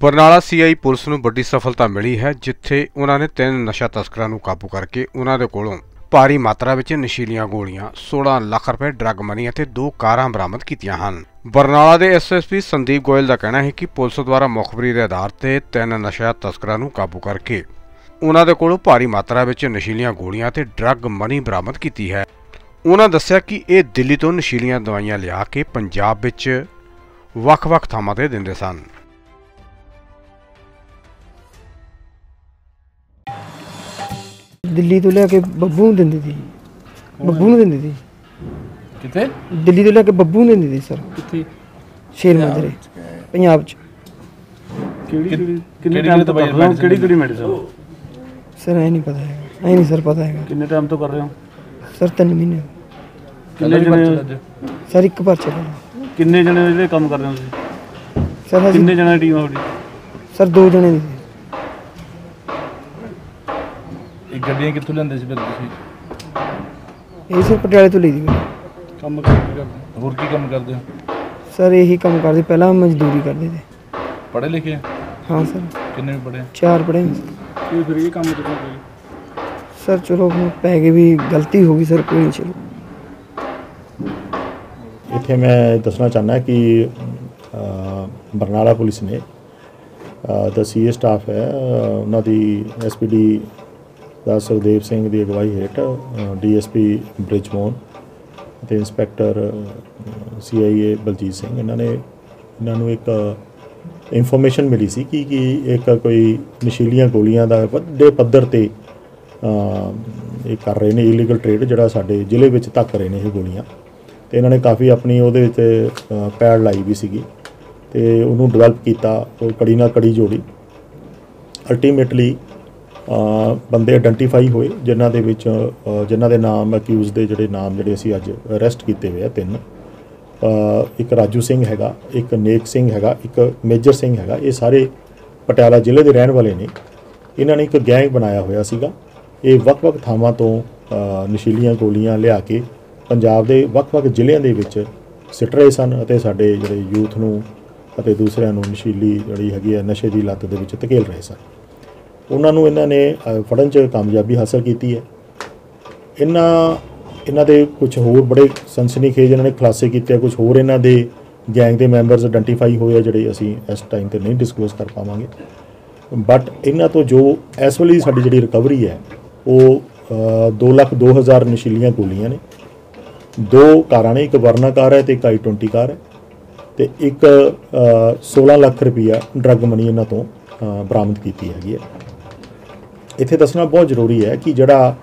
Barnala CI police ਨੂੰ ਵੱਡੀ ਸਫਲਤਾ ਮਿਲੀ ਹੈ, ਜਿੱਥੇ ਉਹਨਾਂ ਨੇ ਤਿੰਨ ਨਸ਼ਾ ਤਸਕਰਾਂ ਨੂੰ ਕਾਬੂ ਕਰਕੇ ਉਹਨਾਂ ਦੇ ਕੋਲੋਂ ਭਾਰੀ ਮਾਤਰਾ ਵਿੱਚ ਨਸ਼ੀਲੀਆਂ ਗੋਲੀਆਂ 16 ਲੱਖ ਰੁਪਏ ਡਰੱਗ ਮਨੀ ਅਤੇ ਦੋ ਕਾਰਾਂ ਬਰਾਮਦ ਕੀਤੀਆਂ ਹਨ। ਬਰਨਾਲਾ ਦੇ ਐਸਐਸਪੀ ਸੰਦੀਪ ਗੋਇਲ ਦਾ ਕਹਿਣਾ ਹੈ ਕਿ ਪੁਲਿਸ ਦੁਆਰਾ ਮੁਖਬਰੀ ਦੇ ਆਧਾਰ ਤੇ ਤਿੰਨ ਨਸ਼ਾ ਤਸਕਰਾਂ ਨੂੰ ਕਾਬੂ ਕਰਕੇ ਉਹਨਾਂ ਦੇ ਕੋਲੋਂ ਭਾਰੀ ਮਾਤਰਾ ਵਿੱਚ ਨਸ਼ੀਲੀਆਂ ਗੋਲੀਆਂ ਅਤੇ ਡਰੱਗ ਮਨੀ ਬਰਾਮਦ ਕੀਤੀ ਹੈ। ਉਹਨਾਂ ਦੱਸਿਆ ਕਿ ਇਹ ਦਿੱਲੀ ਤੋਂ ਨਸ਼ੀਲੀਆਂ ਦਵਾਈਆਂ ਲਿਆ ਕੇ ਪੰਜਾਬ ਵਿੱਚ ਵੱਖ-ਵੱਖ ਥਾਵਾਂ ਤੇ ਦਿੰਦੇ ਸਨ। ਦਿੱਲੀ ਤੋਂ ਲੈ ਕੇ ਬੱਬੂ ਨੂੰ ਦਿੰਦੀ ਸੀ। ਬੱਬੂ ਨੂੰ ਦਿੰਦੀ ਸੀ। ਕਿੱਥੇ? ਦਿੱਲੀ ਤੋਂ ਲੈ ਕੇ ਬੱਬੂ ਨੂੰ ਦਿੰਦੀ ਸੀ ਸਰ। ਕਿੱਥੇ? ਸ਼ੇਰ ਮੰਦਰੇ ਪੰਜਾਬ ਚ। ਕਿਹੜੀ ਕਿਹੜੀ ਕਿਹੜੀ ਕਿੰਨੇ ਟਾਈਮ ਤੋਂ ਦਵਾਈ ਕਰ ਰਹੇ ਹੋ? medicine ਕਿਹੜੀ ਕਿਹੜੀ ਮੈਡੀਸਨ? ਸਰ ਐ ਨਹੀਂ ਪਤਾ ਹੈਗਾ। ਐ ਨਹੀਂ ਸਰ ਪਤਾ ਹੈਗਾ। ਕਿੰਨੇ ਟਾਈਮ ਤੋਂ ਕਰ ਰਹੇ ਹੋ? ਸਰ ਤਿੰਨ ਮਹੀਨੇ। ਕਿੰਨੇ ਜਣੇ ਸਰ ਇੱਕ ਪਰਚਾ ਲਿਆ ਕਿੰਨੇ ਜਣੇ ਜਿਹੜੇ ਕੰਮ ਕਰ ਰਹੇ ਹੋ ਤੁਸੀਂ? ਸਰ ਕਿੰਨੇ ਜਣੇ ਟੀਮ ਆ ਤੁਹਾਡੀ? ਸਰ ਦੋ ਜਣੇ ਦੀ ਸੀ ਇਹ ਗੱਡੀਆਂ ਕਿੱਥੋਂ ਲੈਂਦੇ ਸੀ ਫਿਰ ਤੁਸੀਂ ਇਹ ਸਰ ਪਟਿਆਲੇ ਤੋਂ ਲਈ ਦੀ ਗੱਡੀ। ਕੰਮ ਕਰ ਰਹੇ ਹੋ ਹੋਰ ਕੀ ਕੰਮ ਕਰਦੇ ਹੋ ਸਰ ਇਹੀ ਕੰਮ ਕਰਦੇ ਪਹਿਲਾਂ ਮਜ਼ਦੂਰੀ ਕਰਦੇ ਤੇ ਪੜ੍ਹੇ ਲਿਖੇ ਆ? ਹਾਂ ਸਰ ਕਿੰਨੇ ਵੀ ਪੜ੍ਹੇ ਆ? ਚਾਰ ਪੜ੍ਹੇ ਨੇ ਸਰ। ਫਿਰ ਇਹ ਕੰਮ ਕਿੱਥੋਂ ਕਰੀ ਸਰ ਚਲੋ ਹੁਣ ਪੈ ਗਏ ਵੀ ਗਲਤੀ ਹੋ ਗਈ ਸਰ ਕੋਈ ਨਹੀਂ ਚਲੋ ਇੱਥੇ ਮੈਂ ਦੱਸਣਾ ਚਾਹੁੰਦਾ ਕਿ ਅ, ਬਰਨਾਲਾ ਪੁਲਿਸ ਨੇ ਦਾ ਸੀਏ ਸਟਾਫ ਹੈ ਅ, ਉਹਨਾਂ ਦੀ ਐਸਪੀਡੀ ਦਾ ਸੁਖਦੇਵ ਸਿੰਘ ਦੀ ਅਗਵਾਈ ਹੇਠ ਡੀਐਸਪੀ ਬ੍ਰਿਜਮੋਹਨ ਅਤੇ ਇੰਸਪੈਕਟਰ ਸੀਆਈਏ ਬਲਜੀਤ ਸਿੰਘ, ਇਹਨਾਂ ਨੇ, ਇਹਨਾਂ ਨੂੰ ਇੱਕ ਇਨਫੋਰਮੇਸ਼ਨ ਮਿਲੀ ਸੀ ਕਿ ਕਿ ਇੱਕ ਕੋਈ ਨਸ਼ੀਲੀਆਂ ਗੋਲੀਆਂ ਦਾ ਵੱਡੇ ਪੱਧਰ ਤੇ ਇਹ ਕਰ ਰਹੇ ਨੇ ਇਲੀਗਲ ਟ੍ਰੇਡ ਜਿਹੜਾ ਸਾਡੇ ਜ਼ਿਲ੍ਹੇ ਵਿੱਚ ਧੱਕ ਰਹੇ ਨੇ ਇਹ ਗੋਲੀਆਂ। ਤੇ ਇਹਨਾਂ ਨੇ ਕਾਫੀ ਆਪਣੀ ਉਹਦੇ ਵਿੱਚ ਪੈੜ ਲਾਈ ਵੀ ਸੀਗੀ ਤੇ ਉਹਨੂੰ ਡਿਵੈਲਪ ਕੀਤਾ ਉਹ ਕੜੀ ਨਾਲ ਕੜੀ ਜੋੜੀ। ਅਲਟੀਮੇਟਲੀ ਬੰਦੇ ਆਇਡੈਂਟੀਫਾਈ ਹੋਏ, ਜਿਨ੍ਹਾਂ ਦੇ ਵਿੱਚ ਜਿਨ੍ਹਾਂ ਦੇ ਨਾਮ ਅਕਿਊਜ਼ ਦੇ ਜਿਹੜੇ ਨਾਮ ਜਿਹੜੇ ਅਸੀਂ ਅੱਜ ਅਰੈਸਟ ਕੀਤੇ ਹੋਏ ਆ ਤਿੰਨ। ਇੱਕ ਰਾਜੂ ਸਿੰਘ ਹੈਗਾ, ਇੱਕ ਨੇਕ ਸਿੰਘ ਹੈਗਾ, ਇੱਕ ਮੇਜਰ ਸਿੰਘ ਹੈਗਾ, ਇਹ ਸਾਰੇ ਪਟਿਆਲਾ ਜ਼ਿਲ੍ਹੇ ਦੇ ਰਹਿਣ ਵਾਲੇ ਨੇ। ਇਹਨਾਂ ਨੇ ਇੱਕ ਗੈਂਗ ਬਣਾਇਆ ਹੋਇਆ ਸੀਗਾ। ਇਹ ਵੱਖ-ਵੱਖ ਥਾਵਾਂ ਤੋਂ ਨਸ਼ੀਲੀਆਂ ਗੋਲੀਆਂ ਲਿਆ ਕੇ ਪੰਜਾਬ ਦੇ ਵੱਖ-ਵੱਖ ਜ਼ਿਲ੍ਹਿਆਂ ਦੇ ਵਿੱਚ ਸਿੱਟ ਰਹੇ ਸਨ ਅਤੇ ਸਾਡੇ ਜਿਹੜੇ ਯੂਥ ਨੂੰ ਅਤੇ ਦੂਸਰਿਆਂ ਨੂੰ ਨਸ਼ੀਲੀ ਜਿਹੜੀ ਹੈਗੀ ਹੈ ਨਸ਼ੇ ਦੀ ਲੱਤ ਦੇ ਵਿੱਚ ਧਕੇਲ ਰਹੇ ਸਨ। ਉਹਨਾਂ ਨੂੰ ਇਹਨਾਂ ਨੇ ਫੜਨ 'ਚ ਕਾਮਯਾਬੀ ਹਾਸਲ ਕੀਤੀ ਹੈ। ਇਹਨਾਂ ਇਹਨਾਂ ਦੇ ਕੁਝ ਹੋਰ ਬੜੇ ਸਨਸਨੀਖੇਜ ਇਹਨਾਂ ਨੇ ਖੁਲਾਸੇ ਕੀਤੇ ਆ। ਕੁਝ ਹੋਰ ਇਹਨਾਂ ਦੇ ਗੈਂਗ ਦੇ ਮੈਂਬਰਸ ਆਇਡੈਂਟੀਫਾਈ ਹੋਏ ਆ ਜਿਹੜੇ ਅਸੀਂ ਇਸ ਟਾਈਮ ਤੇ ਨਹੀਂ ਡਿਸਕਲੋਜ਼ ਕਰ ਪਾਵਾਂਗੇ। ਬਟ ਇਹਨਾਂ ਤੋਂ ਜੋ ਇਸ ਵੇਲੇ ਸਾਡੀ ਜਿਹੜੀ ਰਿਕਵਰੀ ਹੈ ਉਹ 2 ਲੱਖ 2000 ਨਸ਼ੀਲੀਆਂ ਗੋਲੀਆਂ ਨੇ। ਦੋ ਕਾਰਾਂ ਨੇ ਇੱਕ ਵਰਨਾ ਕਾਰ ਹੈ ਤੇ ਇੱਕ i20 ਕਾਰ ਹੈ ਤੇ ਇੱਕ ਅ, 16 ਲੱਖ ਰੁਪਈਆ ਡਰੱਗ ਮਨੀ ਇਹਨਾਂ ਤੋਂ ਬਰਾਮਦ ਕੀਤੀ ਹੈਗੀ ਹੈ। ਇੱਥੇ ਦੱਸਣਾ ਬਹੁਤ ਜ਼ਰੂਰੀ ਹੈ ਕਿ ਜਿਹੜਾ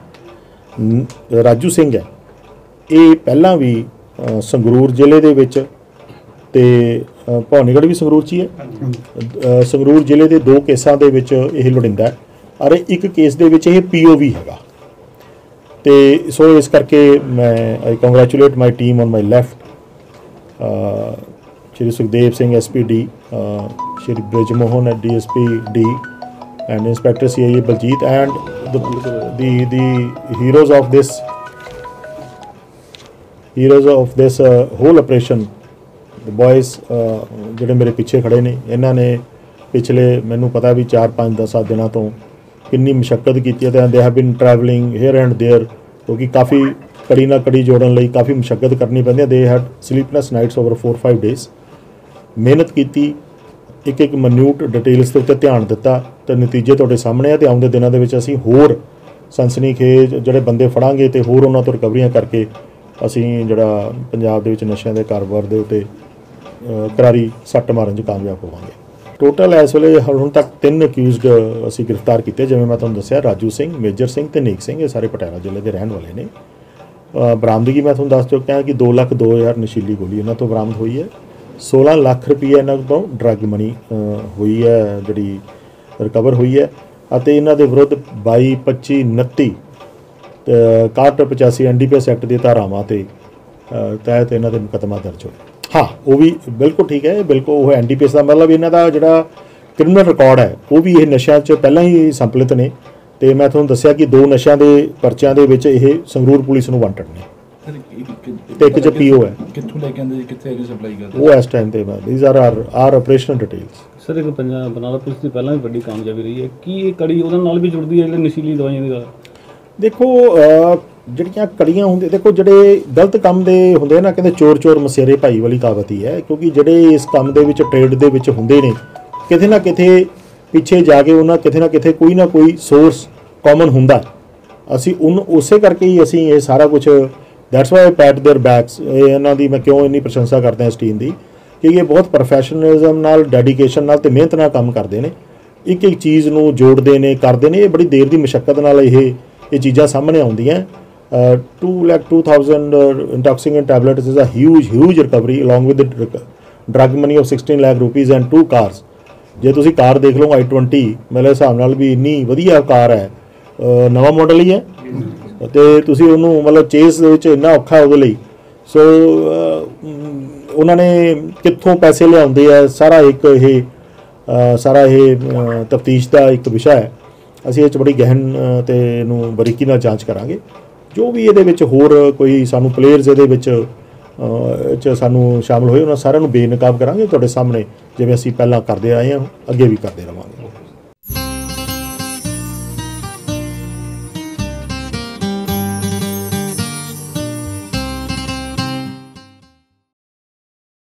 ਰਾਜੂ ਸਿੰਘ ਹੈ ਇਹ ਪਹਿਲਾਂ ਵੀ ਸੰਗਰੂਰ ਜ਼ਿਲ੍ਹੇ ਦੇ ਵਿੱਚ ਤੇ ਅ, ਭਵਾਨੀਗੜ੍ਹ ਵੀ ਸੰਗਰੂਰ 'ਚ ਹੀ ਹੈ। ਸੰਗਰੂਰ ਜ਼ਿਲ੍ਹੇ ਦੇ ਦੋ ਕੇਸਾਂ ਦੇ ਵਿੱਚ ਇਹ ਲੋੜਿੰਦਾ ਹੈ। ਔਰ ਇੱਕ ਕੇਸ ਦੇ ਵਿੱਚ ਇਹ ਪੀਓਵੀ ਹੈਗਾ। ਤੇ ਸੋ ਇਸ ਕਰਕੇ ਮੈਂ I congratulate my team on my left Shri Sukhdev Singh SPD Shri Brijmohan at DSP D and Inspector CIA Baljit and the the the heroes of this heroes of this uh, whole operation the boys uh, ਜਿਹੜੇ ਮੇਰੇ ਪਿੱਛੇ ਖੜੇ ਨੇ ਇਹਨਾਂ ਨੇ ਪਿਛਲੇ ਮੈਨੂੰ ਪਤਾ ਵੀ 4 5 10 ਦਿਨਾਂ ਤੋਂ ਕਿੰਨੀ ਮੁਸ਼ਕਲ ਕੀਤੀ ਹੈ ਤੇ they have been travelling here and there ਕਿਉਂਕਿ ਕਾਫੀ ਕੜੀ ਨਾਲ ਕੜੀ ਜੋੜਨ ਲਈ ਕਾਫੀ ਮੁਸ਼ਕਲ ਕਰਨੀ ਪੈਂਦੀ ਹੈ they had sleepless nights over 4 5 days ਮਿਹਨਤ ਕੀਤੀ ਇੱਕ ਇੱਕ ਮਨਿਊਟ ਡਿਟੇਲਸ ਦੇ ਉੱਤੇ ਧਿਆਨ ਦਿੱਤਾ ਤੇ ਨਤੀਜੇ ਤੁਹਾਡੇ ਸਾਹਮਣੇ ਆ ਤੇ ਆਉਂਦੇ ਦਿਨਾਂ ਦੇ ਵਿੱਚ ਅਸੀਂ ਹੋਰ ਸਨਸਨੀਖੇਜ ਜਿਹੜੇ ਬੰਦੇ ਫੜਾਂਗੇ ਤੇ ਹੋਰ ਉਹਨਾਂ ਤੋਂ ਰਿਕਵਰੀਆਂ ਕਰਕੇ ਅਸੀਂ ਜਿਹੜਾ ਪੰਜਾਬ ਦੇ ਵਿੱਚ ਨਸ਼ਿਆਂ ਦੇ ਕਾਰੋਬਾਰ ਦੇ ਉੱਤੇ ਕਰਾਰੀ ਸੱਟ ਮਾਰਨ 'ਚ ਕਾਮਯਾਬ ਹੋਵਾਂਗੇ। ਟੋਟਲ ਇਸ ਵੇਲੇ ਹੁਣ ਤੱਕ ਤਿੰਨ ਅਕਿਊਜ਼ਡ ਅਸੀਂ ਗ੍ਰਿਫਤਾਰ ਕੀਤੇ, ਜਿਵੇਂ ਮੈਂ ਤੁਹਾਨੂੰ ਦੱਸਿਆ, ਰਾਜੂ ਸਿੰਘ, ਮੇਜਰ ਸਿੰਘ ਤੇ ਨੀਕ ਸਿੰਘ, ਇਹ ਸਾਰੇ ਪਟਿਆਲਾ ਜ਼ਿਲ੍ਹੇ ਦੇ ਰਹਿਣ ਵਾਲੇ ਨੇ। ਬਰਾਮਦਗੀ ਮੈਂ ਤੁਹਾਨੂੰ ਦੱਸ ਚੁੱਕਿਆ ਕਿ 2 ਲੱਖ 2000 ਨਸ਼ੀਲੀ ਗੋਲੀ ਇਹਨਾਂ ਤੋਂ ਬਰਾਮਦ ਹੋਈ ਹੈ। 16 ਲੱਖ ਰੁਪਏ ਇਹਨਾਂ ਤੋਂ ਡਰੱਗ ਮਨੀ ਹੋਈ ਹੈ, ਜਿਹੜੀ ਰਿਕਵਰ ਹੋਈ ਹੈ। ਅਤੇ ਇਹਨਾਂ ਦੇ ਵਿਰੁੱਧ 22 25 29 ਤੇ 61 85 ਐਨਡੀਪੀਐਸ ਐਕਟ ਦੀ ਧਾਰਾਵਾਂ ਤੇ ਤਹਿਤ ਇਹਨਾਂ ਦੇ ਮੁਕੱਦਮਾ ਦਰਜ ਹੋਇਆ ਹਾਂ, ਉਹ ਵੀ ਬਿਲਕੁਲ ਠੀਕ ਹੈ, ਬਿਲਕੁਲ ਉਹ ਐਨਡੀਪੀਐਸ ਦਾ ਮਤਲਬ ਇਹਨਾਂ ਦਾ ਜਿਹੜਾ ਕ੍ਰਿਮੀਨਲ ਰਿਕਾਰਡ ਹੈ, ਉਹ ਵੀ ਇਹ ਨਸ਼ਿਆਂ 'ਚ ਪਹਿਲਾਂ ਹੀ ਸੰਪਲਿਤ ਨੇ। ਤੇ ਮੈਂ ਤੁਹਾਨੂੰ ਦੱਸਿਆ ਕਿ ਦੋ ਨਸ਼ਿਆਂ ਦੇ ਪਰਚਿਆਂ ਦੇ ਵਿੱਚ ਇਹ ਸੰਗਰੂਰ ਪੁਲਿਸ ਨੂੰ ਵਾਂਟਡ ਨੇ। ਇੱਕ 'ਚ PO ਹੈ। ਕਿੱਥੋਂ ਲੈ ਕੇ ਆਉਂਦੇ ਜੀ? ਕਿੱਥੇ ਅੱਗੇ ਸਪਲਾਈ ਕਰਦੇ? ਉਹ ਇਸ ਟਾਈਮ ਤੇ these are are are operational details sir ਇੱਕ ਪੰਜਾਬ ਬਨਾਲਾ ਪੁਲਿਸ ਦੀ ਪਹਿਲਾਂ ਵੀ ਵੱਡੀ ਕਾਮਯਾਬੀ ਰਹੀ ਹੈ। ਕੀ ਇਹ ਕੜੀ ਉਹਦੇ ਨਾਲ ਵੀ ਜੁੜਦੀ ਹੈ ਜਿਹੜੇ ਨਸ਼ੀਲੀ ਦਵਾਈਆਂ ਦੀ ਗੱਲ? ਦੇਖੋ ਜਿਹੜੀਆਂ ਕੜੀਆਂ ਹੁੰਦੇ ਦੇਖੋ ਜਿਹੜੇ ਗਲਤ ਕੰਮ ਦੇ ਹੁੰਦੇ ਨਾ ਕਹਿੰਦੇ ਚੋਰ ਚੋਰ ਮਸੇਰੇ ਭਾਈ ਵਾਲੀ ਕਹਾਵਤ ਹੀ ਹੈ ਕਿਉਂਕਿ ਜਿਹੜੇ ਇਸ ਕੰਮ ਦੇ ਵਿੱਚ ਟ੍ਰੇਡ ਦੇ ਵਿੱਚ ਹੁੰਦੇ ਨੇ ਕਿਤੇ ਨਾ ਕਿਤੇ ਪਿੱਛੇ ਜਾ ਕੇ ਉਹਨਾਂ ਕਿਤੇ ਨਾ ਕਿਤੇ ਕੋਈ ਨਾ ਕੋਈ ਸੋਰਸ ਕਾਮਨ ਹੁੰਦਾ। ਅਸੀਂ ਉਨ ਉਸੇ ਕਰਕੇ ਹੀ ਅਸੀਂ ਇਹ ਸਾਰਾ ਕੁਝ that's why pat their backs ਇਹ ਇਹਨਾਂ ਦੀ ਮੈਂ ਕਿਉਂ ਇੰਨੀ ਪ੍ਰਸ਼ੰਸਾ ਕਰਦਾ ਇਸ ਟੀਮ ਦੀ ਕਿ ਇਹ ਬਹੁਤ ਪ੍ਰੋਫੈਸ਼ਨਲਿਜ਼ਮ ਨਾਲ ਡੈਡੀਕੇਸ਼ਨ ਨਾਲ ਤੇ ਮਿਹਨਤ ਨਾਲ ਕੰਮ ਕਰਦੇ ਨੇ ਇੱਕ ਇੱਕ ਚੀਜ਼ ਨੂੰ ਜੋੜਦੇ ਨੇ ਕਰਦੇ ਨੇ ਇਹ ਬੜੀ ਦੇਰ ਦੀ ਮਸ਼ੱਕਤ ਨਾਲ ਇਹ ਇਹ ਚੀਜ਼ਾਂ ਸਾਹਮਣੇ ਆਉਂਦੀਆਂ uh, 2 lakh 2000 intoxicant tablets is a huge huge recovery along with the drug money of 16 lakh rupees and two cars ਜੇ ਤੁਸੀਂ ਕਾਰ ਦੇਖ ਲਓ i20 ਮੇਰੇ ਹਿਸਾਬ ਨਾਲ ਵੀ ਇੰਨੀ ਵਧੀਆ ਕਾਰ ਹੈ ਅਹ ਨਵਾਂ ਮਾਡਲ ਹੀ ਹੈ ਤੇ ਤੁਸੀਂ ਉਹਨੂੰ ਮਤਲਬ ਚੇਸ ਦੇ ਵਿੱਚ ਇੰਨਾ ਔਖਾ ਉਹਦੇ ਲਈ। ਸੋ ਉਹਨਾਂ ਨੇ ਕਿੱਥੋਂ ਪੈਸੇ ਲਿਆਉਂਦੇ ਆ ਸਾਰਾ ਇੱਕ ਇਹ ਸਾਰਾ ਇਹ ਤਫਤੀਸ਼ ਦਾ ਇੱਕ ਵਿਸ਼ਾ ਹੈ। ਅਸੀਂ ਇਹ 'ਚ ਬੜੀ ਗਹਿਨ ਅਹ, ਤੇ ਇਹਨੂੰ ਬਰੀਕੀ ਨਾਲ ਜਾਂਚ ਕਰਾਂਗੇ। ਜੋ ਵੀ ਇਹਦੇ ਵਿੱਚ ਹੋਰ ਕੋਈ ਸਾਨੂੰ ਪਲੇਅਰਸ ਇਹਦੇ ਵਿੱਚ 'ਚ ਸਾਨੂੰ ਸ਼ਾਮਲ ਹੋਏ ਉਹਨਾਂ ਸਾਰਿਆਂ ਨੂੰ ਬੇਨਕਾਬ ਕਰਾਂਗੇ। ਤੁਹਾਡੇ ਸਾਹਮਣੇ ਜਿਵੇਂ ਅਸੀਂ ਪਹਿਲਾਂ ਕਰਦੇ ਆਏ ਹਾਂ ਅੱਗੇ ਵੀ ਕਰਦੇ ਰਵਾਂਗੇ।